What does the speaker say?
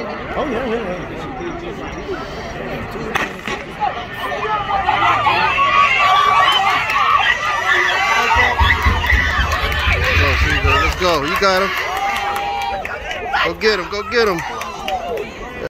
Oh, yeah, yeah, yeah. Go, Let's go. You got him. Go get him. Go get him.